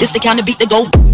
It's the kind of beat that go.